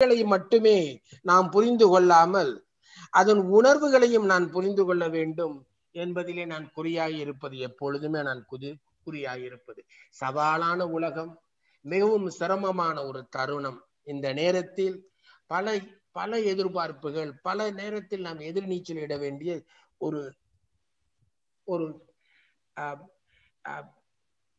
மட்டுமே நாம் புரிந்து கொள்ளாமல் அதன் உணர்வுகளையும் நான் புரிந்து கொள்ள வேண்டும் என்பதிலே நான் குறியாக இருப்பது எப்பொழுதுமே நான் குதி குறியாக இருப்பது சவாலான உலகம் மிகவும் சிரமமான ஒரு தருணம். இந்த நேரத்தில் பல பல எதிர்பார்ப்புகள் பல நேரத்தில் நாம் எதிர்நீச்சல் இட வேண்டிய ஒரு ஒரு அஹ், அஹ்,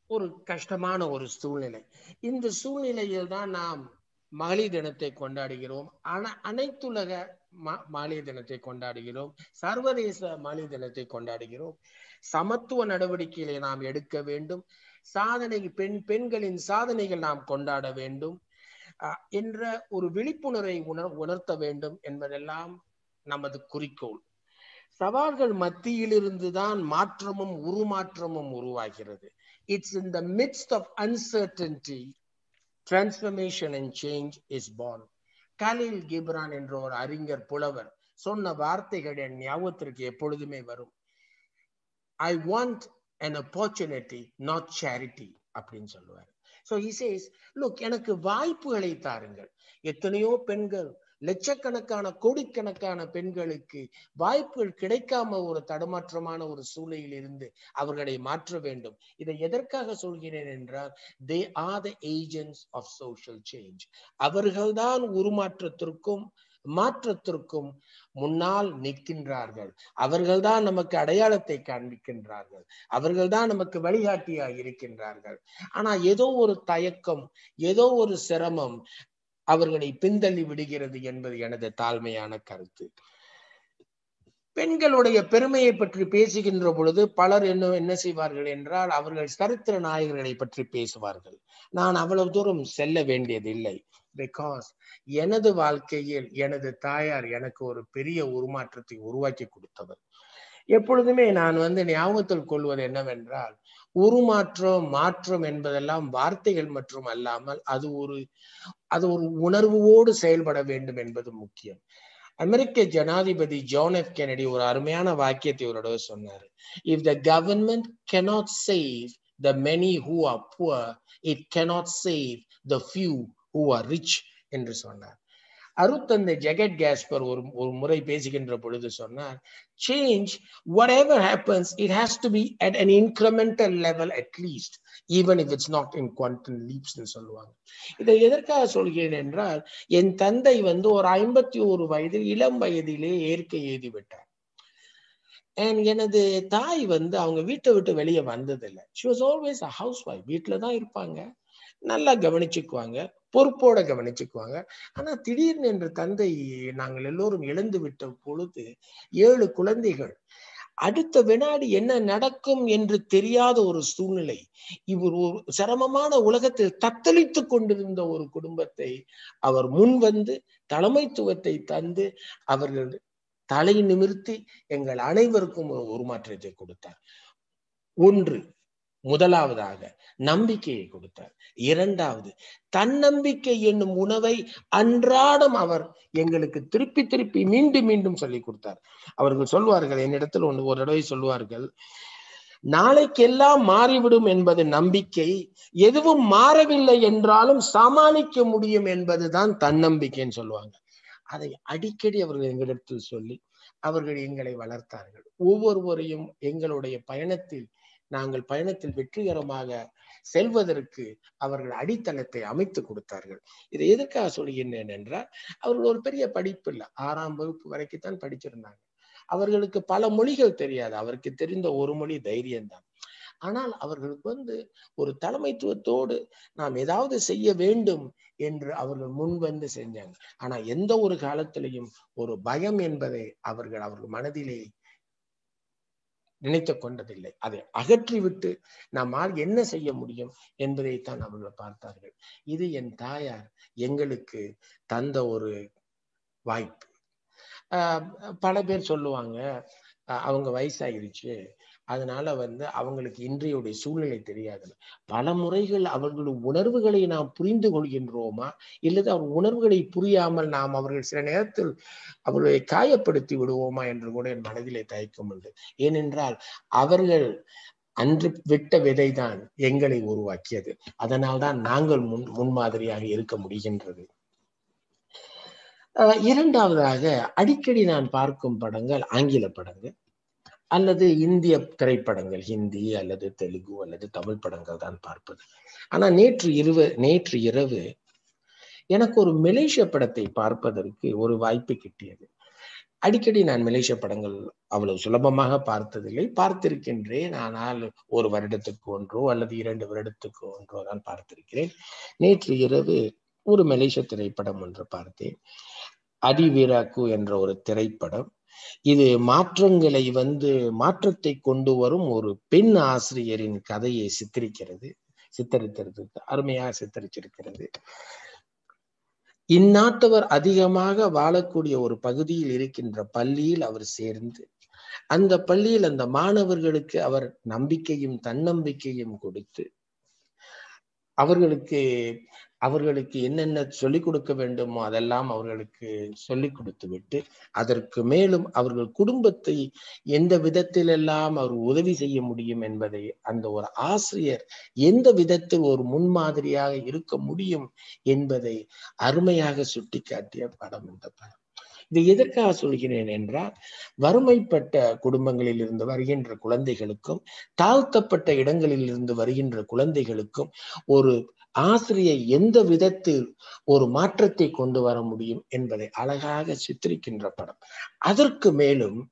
ஒரு கஷ்டமான ஒரு சூழ்நிலை. இந்த சூழ்நிலையில் தான் நாம் மகளிர் தினத்தை கொண்டாடுகிறோம். ஆனா அனைத்துலக ம- மகளிர் தினத்தை கொண்டாடுகிறோம். சர்வதேச மகளிர் தினத்தை கொண்டாடுகிறோம். சமத்துவ நடவடிக்கைகளை நாம் எடுக்க வேண்டும். சாதனை பெண் பெண்களின் சாதனைகள் நாம் கொண்டாட வேண்டும். அஹ், என்ற ஒரு விழிப்புணர்வை உணர் உணர்த்த வேண்டும் என்பதெல்லாம் நமது குறிக்கோள். சவால்கள் மத்தியிலிருந்து தான் மாற்றமும் உருமாற்றமும் உருவாகிறது. It's in the midst of uncertainty transformation and change is born Khalil Gibran என்ற ஒரு அறிஞர் புலவர் சொன்ன வார்த்தைகள் என் ஞாபகத்திற்கு எப்பொழுதுமே வரும். I want an opportunity not charity அப்படின்னு சொல்லுவார். ஸோ இசேஸ் லுக் எனக்கு வாய்ப்புகளை தாருங்கள். எத்தனையோ பெண்கள் லட்சக்கணக்கான கோடிக்கணக்கான பெண்களுக்கு வாய்ப்புகள் கிடைக்காம ஒரு தடுமாற்றமான ஒரு சூழ்நிலையில் இருந்து அவர்களை மாற்ற வேண்டும். இதை எதற்காக சொல்கிறேன் என்றால் they are the agents of social change அவர்கள்தான் உருமாற்றத்திற்கும் மாற்றத்திற்கும் முன்னால் நிற்கின்றார்கள். அவர்கள்தான் நமக்கு அடையாளத்தை காண்பிக்கின்றார்கள். அவர்கள்தான் நமக்கு வழிகாட்டியாக இருக்கின்றார்கள். ஆனா ஏதோ ஒரு தயக்கம் ஏதோ ஒரு சிரமம் அவர்களை பின்தள்ளி விடுகிறது என்பது எனது தாழ்மையான கருத்து. பெண்களுடைய பெருமையை பற்றி பேசுகின்ற பொழுது பலர் என்ன என்ன செய்வார்கள் என்றால் அவர்கள் சரித்திர நாயகர்களை பற்றி பேசுவார்கள். நான் அவ்வளவு தூரம் செல்ல வேண்டியதில்லை. பிகாஸ் எனது வாழ்க்கையில் எனது தாயார் எனக்கு ஒரு பெரிய உருமாற்றத்தை உருவாக்கி கொடுத்தவர். எப்பொழுதுமே நான் வந்து ஞாபகத்தில் கொள்வது என்னவென்றால் உருமாற்றம் மாற்றம் என்பதெல்லாம் வார்த்தைகள் மற்றும் அல்லாமல் அது ஒரு அது ஒரு உணர்வோடு செயல்பட வேண்டும் என்பது முக்கியம். அமெரிக்க ஜனாதிபதி ஜான் எஃப் கெனடி ஒரு அருமையான வாக்கியத்தை ஒரு தடவை சொன்னாரு. If the government cannot save the many who are poor it cannot save the few who are rich என்று சொன்னார். அருத்தந்தை ஜெகட் கேஸ்பர் ஒரு ஒரு முறை பேசுகின்ற பொழுது சொன்னார் change whatever happens it has to be at an incremental level at least even if it's not in quantum லீப்ஸ்னு சொல்லுவாங்க. இதை எதற்காக சொல்கிறேன் என்றால் என் தந்தை வந்து ஒரு ஐம்பத்தி ஒரு வயதில் இளம் வயதிலே ஏற்கை எழுதி விட்டார். எனது தாய் வந்து அவங்க வீட்டை விட்டு வெளியே வந்ததில்லை. She was always a housewife வீட்டில் தான் இருப்பாங்க. நல்லா கவனிச்சுக்குவாங்க. பொறுப்போட கவனிச்சுக்குவாங்க. ஆனா திடீர்னு என்று தந்தை நாங்கள் எல்லோரும் இழந்து விட்ட பொழுது ஏழு குழந்தைகள். அடுத்த வினாடி என்ன நடக்கும் என்று தெரியாத ஒரு சூழ்நிலை. இவர் ஒரு சிரமமான உலகத்தில் தத்தளித்து கொண்டிருந்த ஒரு குடும்பத்தை அவர் முன் வந்து தலைமைத்துவத்தை தந்து அவர்கள் தலை நிமிர்த்தி எங்கள் அனைவருக்கும் ஒரு உருமாற்றத்தை கொடுத்தார். ஒன்று முதலாவதாக நம்பிக்கையை கொடுத்தார். இரண்டாவது தன்னம்பிக்கை என்னும் உணவை அன்றாடம் அவர் எங்களுக்கு திருப்பி திருப்பி மீண்டும் மீண்டும் சொல்லி கொடுத்தார். அவர்கள் சொல்வார்கள் என்னிடத்தில் ஒன்று ஒரு தடவை சொல்வார்கள் நாளைக்கெல்லாம் மாறிவிடும் என்பது நம்பிக்கை எதுவும் மாறவில்லை என்றாலும் சமாளிக்க முடியும் என்பதுதான் தன்னம்பிக்கைன்னு சொல்லுவாங்க. அதை அடிக்கடி அவர்கள் எங்களிடத்தில் சொல்லி அவர்கள் எங்களை வளர்த்தார்கள். ஒவ்வொருவரையும் எங்களுடைய பயணத்தில் நாங்கள் பயணத்தில் வெற்றிகரமாக செல்வதற்கு அவர்கள் அடித்தளத்தை அமைத்து கொடுத்தார்கள். இதை எதற்காக சொல்கின்றேன் என்றால் அவர்கள் ஒரு பெரிய படிப்பு இல்லை. ஆறாம் வகுப்பு வரைக்கும்தான் படிச்சிருந்தாங்க. அவர்களுக்கு பல மொழிகள் தெரியாது. அவருக்கு தெரிந்த ஒரு மொழி தைரியம்தான். ஆனால் அவர்களுக்கு வந்து ஒரு தலைமைத்துவத்தோடு நாம் ஏதாவது செய்ய வேண்டும் என்று அவர்கள் முன் வந்து செஞ்சாங்க. ஆனா எந்த ஒரு காலத்திலையும் ஒரு பயம் என்பதை அவர்கள் அவர்கள் மனதிலே நினைத்து கொண்டதில்லை. அதை அகற்றிவிட்டு நம்மால் என்ன செய்ய முடியும் என்பதைத்தான் அவர்கள் பார்த்தார்கள். இது என் தாயார் எங்களுக்கு தந்த ஒரு வாய்ப்பு. ஆஹ் பல பேர் சொல்லுவாங்க அஹ் அவங்க வயசாயிருச்சு அதனால வந்து அவங்களுக்கு இன்றையுடைய சூழ்நிலை தெரியாது பல முறைகள் அவர்களுடைய உணர்வுகளை நாம் புரிந்து கொள்கின்றோமா? இல்லது அவர் உணர்வுகளை புரியாமல் நாம் அவர்கள் சில நேரத்தில் அவர்களை காயப்படுத்தி விடுவோமா என்று கூட என் மனதிலே தயக்கம் உண்டு ஏனென்றால் அவர்கள் அன்று விட்ட விதைதான் எங்களை உருவாக்கியது. அதனால்தான் நாங்கள் முன் முன்மாதிரியாக இருக்க முடிகின்றது. இரண்டாவதாக அடிக்கடி நான் பார்க்கும் படங்கள் ஆங்கில படங்கள். அல்லது இந்திய திரைப்படங்கள் ஹிந்தி அல்லது தெலுங்கு அல்லது தமிழ் படங்கள் தான் பார்ப்பது. ஆனா நேற்று இரவு நேற்று இரவு எனக்கு ஒரு மலேசிய படத்தை பார்ப்பதற்கு ஒரு வாய்ப்பு கிட்டியது. அடிக்கடி நான் மலேசிய படங்கள் அவ்வளவு சுலபமாக பார்த்ததில்லை. பார்த்திருக்கின்றேன். ஆனால் ஒரு வருடத்துக்கு ஒன்றோ அல்லது இரண்டு வருடத்துக்கு ஒன்றோ தான் பார்த்திருக்கிறேன். நேற்று இரவு ஒரு மலேசிய திரைப்படம் ஒன்று பார்த்தேன். அடிவீராக்கு என்ற ஒரு திரைப்படம். இது மாற்றங்களை வந்து மாற்றத்தை கொண்டு வரும் ஒரு பெண் ஆசிரியரின் கதையை சித்தரிக்கிறது சித்தரித்திருக்கு அருமையாக சித்தரிச்சிருக்கிறது. இந்நாட்டவர் அதிகமாக வாழக்கூடிய ஒரு பகுதியில் இருக்கின்ற பள்ளியில் அவர் சேர்ந்து அந்த பள்ளியில் அந்த மாணவர்களுக்கு அவர் நம்பிக்கையும் தன்னம்பிக்கையும் கொடுத்து அவர்களுக்கு அவர்களுக்கு என்னென்ன சொல்லிக் கொடுக்க வேண்டுமோ அதெல்லாம் அவர்களுக்கு சொல்லிக் கொடுத்து விட்டு அதற்கு மேலும் அவர்கள் குடும்பத்தை எந்த விதத்திலெல்லாம் அவர் உதவி செய்ய முடியும் என்பதை அந்த ஒரு ஆசிரியர் எந்த விதத்தில் ஒரு முன்மாதிரியாக இருக்க முடியும் என்பதை அருமையாக சுட்டிக்காட்டிய படம் இந்த படம். இது எதற்காக சொல்கிறேன் என்றால் வறுமைப்பட்ட குடும்பங்களில் இருந்து வருகின்ற குழந்தைகளுக்கும் தாழ்த்தப்பட்ட இடங்களில் இருந்து வருகின்ற குழந்தைகளுக்கும் ஒரு ஆசிரியர் எந்த விதத்தில் ஒரு மாற்றத்தை கொண்டு வர முடியும் என்பதை அழகாக சித்தரிக்கின்ற படம். அதற்கு மேலும்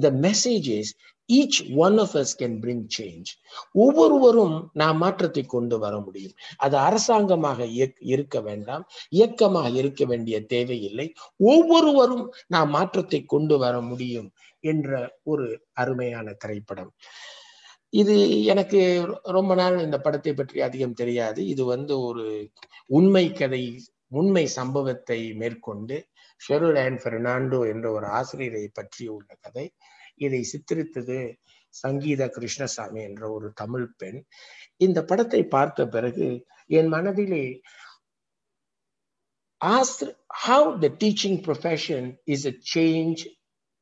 the messages each one of us can bring change ஒவ்வொருவரும் நாம் மாற்றத்தை கொண்டு வர முடியும். அது அரசாங்கமாக இருக்க வேண்டாம். இயக்கமாக இருக்க வேண்டிய தேவையில்லை. ஒவ்வொருவரும் நாம் மாற்றத்தை கொண்டு வர முடியும் என்ற ஒரு அருமையான திரைப்படம். இது எனக்கு ரொம்ப நாள் இந்த படத்தை பற்றி அதிகம் தெரியாது. இது வந்து ஒரு உண்மை கதை உண்மை சம்பவத்தை மேற்கொண்டு ஷெருல் அண்ட் பெர்னாண்டோ என்ற ஒரு ஆசிரியரை பற்றி உள்ள கதை. இதை சித்தரித்தது சங்கீதா கிருஷ்ணசாமி என்ற ஒரு தமிழ் பெண். இந்த படத்தை பார்த்த பிறகு என் மனதிலே as how the teaching profession is a change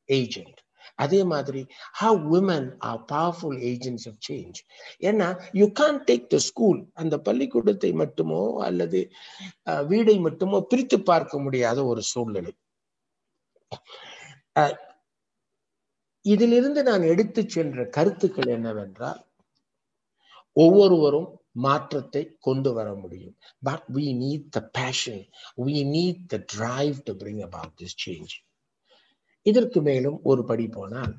agent அதே மாதிரி how women are powerful agents of change. ஏன்னா you can take the school அந்த பள்ளிக்கூடத்தை மட்டுமோ அல்லது வீடை மட்டுமோ பிரித்து பார்க்க முடியாத ஒரு சூழ்நிலை. இதிலிருந்து நான் எடுத்து சென்ற கருத்துக்கள் என்னவென்றால் ஒவ்வொருவரும் மாற்றத்தை கொண்டு வர முடியும். But we need the passion we need the drive to bring about this change இதற்கு மேலும் ஒரு படி போனால்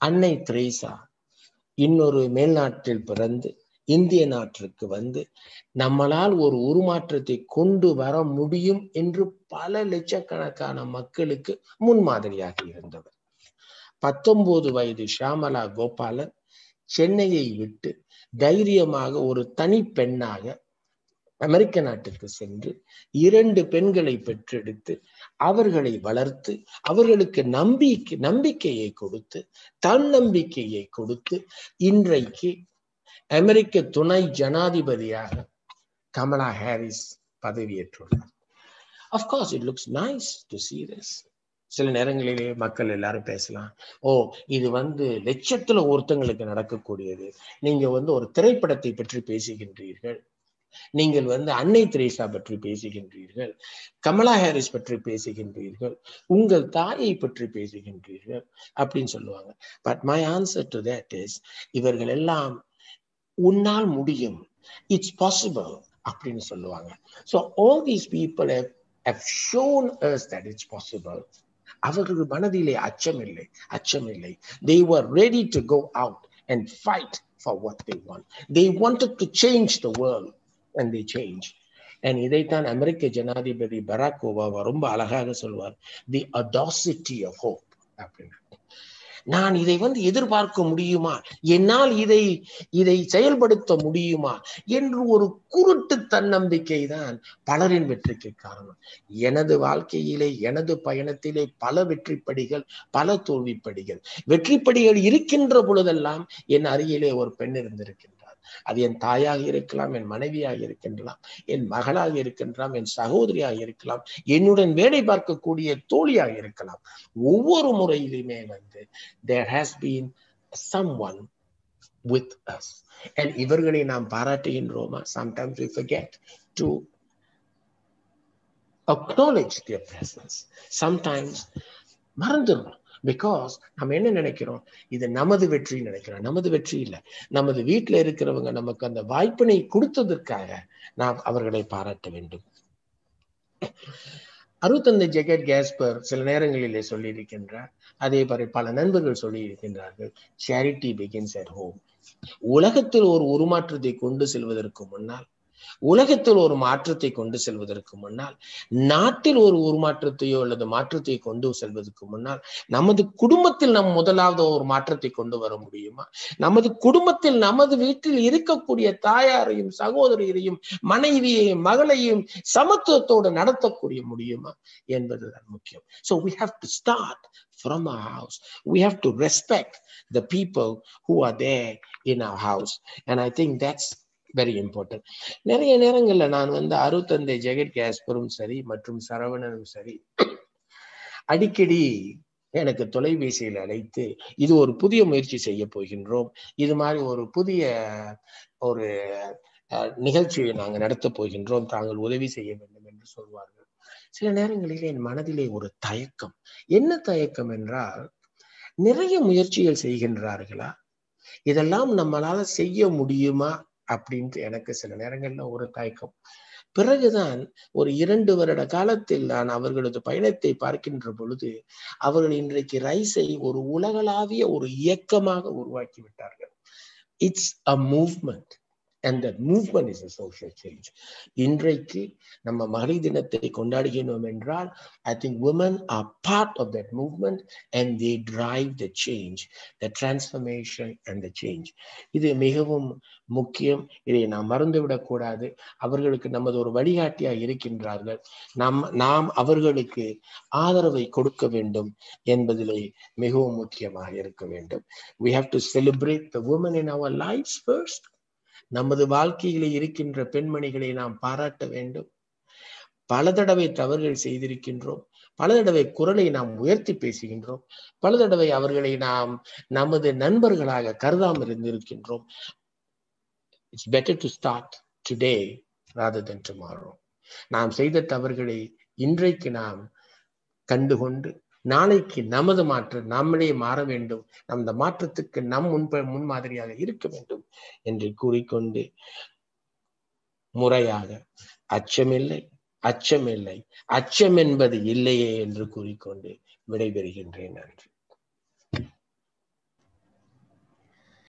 அன்னை திரேசா இன்னொரு மேல்நாட்டில் பிறந்து இந்திய நாட்டிற்கு வந்து நம்மளால் ஒரு உருமாற்றத்தை கொண்டு வர முடியும் என்று பல லட்சக்கணக்கான மக்களுக்கு முன்மாதிரியாக இருந்தவர். பத்தொன்பது வயது ஷியாமலா கோபாலன் சென்னையை விட்டு தைரியமாக ஒரு தனி பெண்ணாக அமெரிக்க நாட்டிற்கு சென்று இரண்டு பெண்களை பெற்றெடுத்து அவர்களை வளர்த்து அவர்களுக்கு நம்பிக்கை நம்பிக்கையை கொடுத்து தன்னம்பிக்கையை கொடுத்து இன்றைக்கு அமெரிக்க துணை ஜனாதிபதியாக Kamala Harris பதவியேற்றுள்ளார். Of course it looks nice to see this சில நேரங்களிலே மக்கள் எல்லாரும் பேசலாம் ஓ இது வந்து லட்சத்துல ஒருத்தங்களுக்கு நடக்கக்கூடியது. நீங்க வந்து ஒரு திரைப்படத்தை பற்றி பேசுகின்றீர்கள். நீங்கள் வந்து அன்னை திரேசா பற்றி பேசுகின்றீர்கள் கமலா ஹாரிஸ் பற்றி பேசுகின்றீர்கள் உங்கள் தாயை பற்றி பேசுகின்றீர்கள் அப்படின்னு சொல்லுவாங்க. But my answer to that is இவர்கள் எல்லாம் உன்னால் முடியும் இட்ஸ் பாசிபிள் அப்படின்னு சொல்லுவாங்க. So all these people have shown that that possible possible. அவர்கள் மனதிலே அச்சம் இல்லை அச்சம் இல்லை they were ready to go out and fight for what they want they wanted to change the world and the change and இதைத்தான் அமெரிக்க ஜனாதிபதி Barack Obama ரொம்ப அழகாக சொல்வார். தி அடாசிட்டி ஆஃப் ஹோப் அப்படின்னு. நான் இதை வந்து எதிர்பார்க்க முடியுமா? என்னால் இதை இதை செயல்படுத்த முடியுமா? என்று ஒரு குருட்டு தன்னம்பிக்கை தான் பலரின் வெற்றிக்கு காரணம். எனது வாழ்க்கையிலே எனது பயணத்திலே பல வெற்றிப்படிகள் பல தோல்விப்படிகள். வெற்றிப்படிகள் இருக்கின்ற பொழுதெல்லாம் என் அருகிலே ஒரு பெண் இருந்திருக்கிறது. அது என் தாயாக இருக்கலாம் என் மனைவியாக இருக்கின்றலாம் என் மகளாக இருக்கின்றாம் என் சகோதரியாக இருக்கலாம் என்னுடன் வேலை பார்க்கக்கூடிய தோழியாக இருக்கலாம். ஒவ்வொரு முறையிலுமே வந்து there has been someone with us and இவர்களை நாம் பாராட்டுகின்றோமா? Sometimes we forget to acknowledge their presence sometimes மறந்துடுறோம். பிகாஸ் நம்ம என்ன நினைக்கிறோம்? இது நமது வெற்றி நினைக்கிறோம். நமது வெற்றி இல்லை. நமது வீட்டில் இருக்கிறவங்க நமக்கு அந்த வாய்ப்பினை கொடுத்ததற்காக நாம் அவர்களை பாராட்ட வேண்டும். அருத்தந்தை ஜெகட் கேஸ்பர் சில நேரங்களிலே சொல்லியிருக்கின்றார். அதே மாதிரி பல நண்பர்கள் சொல்லி இருக்கின்றார்கள் சேரிட்டி பிகின்ஸ் அட் ஹோம் உலகத்தில் ஒரு உருமாற்றத்தை கொண்டு செல்வதற்கு முன்னால் உலகத்தில் ஒரு மாற்றத்தை கொண்டு செல்வதற்கு முன்னால் நாட்டில் ஒரு உருமாற்றத்தையோ அல்லது மாற்றத்தை கொண்டு செல்வதற்கு முன்னால் நமது குடும்பத்தில் நம் முதலாவது ஒரு மாற்றத்தை கொண்டு வர முடியுமா நமது குடும்பத்தில் நமது வீட்டில் இருக்கக்கூடிய தாயாரையும் சகோதரியரையும் மனைவியையும் மகளையும் சமத்துவத்தோடு நடத்தக்கூடிய முடியுமா என்பதுதான் முக்கியம் so we have to start from our house. We have to respect the people who are there in our house. And I think that's very important நிறைய நேரங்களில் நான் வந்து அருத்தந்தை ஜெகட் கேஸ்பரும் சரி மற்றும் சரவணனும் சரி அடிக்கடி எனக்கு தொலைபேசியில் அழைத்து இது ஒரு புதிய முயற்சி செய்ய போகின்றோம். இது மாதிரி ஒரு புதிய ஒரு நிகழ்ச்சியை நாங்கள் நடத்தப் போகின்றோம். தாங்கள் உதவி செய்ய வேண்டும் என்று சொல்வார்கள். சில நேரங்களில் என் மனதிலே ஒரு தயக்கம். என்ன தயக்கம் என்றால் நிறைய முயற்சிகள் செய்கின்றார்களா? இதெல்லாம் நம்மளால செய்ய முடியுமா? அப்படின்ட்டு எனக்கு சில நேரங்கள்ல ஒரு தயக்கம். பிறகுதான் ஒரு இரண்டு வருட காலத்தில் நான் அவர்களது பயணத்தை பார்க்கின்ற பொழுது அவர்கள் இன்றைக்கு ரைஸை ஒரு உலகளாவிய ஒரு இயக்கமாக உருவாக்கி விட்டார்கள். It's a movement and that movement is a social change இன்றைக்கு நம்ம மகளிர் தினத்தை கொண்டாடுகிறோம் என்றால் I think women are part of that movement and they drive the change the transformation and the change இது மிகவும் முக்கியம். இதை நாம் மறந்துவிடக்கூடாது அவர்களுக்கு நமது ஒரு வழிகாட்டியா இருக்கின்றார்கள். நாம் நாம் அவர்களுக்கு ஆதரவை கொடுக்க வேண்டும் என்பதிலே மிகவும் முக்கியமாக இருக்க வேண்டும். We have to celebrate the woman in our life first நமது வாழ்க்கையிலே இருக்கின்ற பெண்மணிகளை நாம் பாராட்ட வேண்டும். பல தடவை தவறுகள் செய்திருக்கின்றோம். பல தடவை குரலை நாம் உயர்த்தி பேசுகின்றோம். பல தடவை அவர்களை நாம் நமது நண்பர்களாக கருதாமல் இருந்திருக்கின்றோம். It's better to start today rather than tomorrow நாம் செய்த தவறுகளை இன்றைக்கு நாம் கண்டுகொண்டு நாளைக்கு நமது மாற்றம் நம்மளே மாற வேண்டும். அந்த மாற்றத்துக்கு நம் முன்ப முன்மாதிரியாக இருக்க வேண்டும் என்று கூறிக்கொண்டு முறையாக அச்சமில்லை அச்சமில்லை. அச்சம் என்பது இல்லையே என்று கூறிக்கொண்டு விடைபெறுகின்றேன் நன்றி.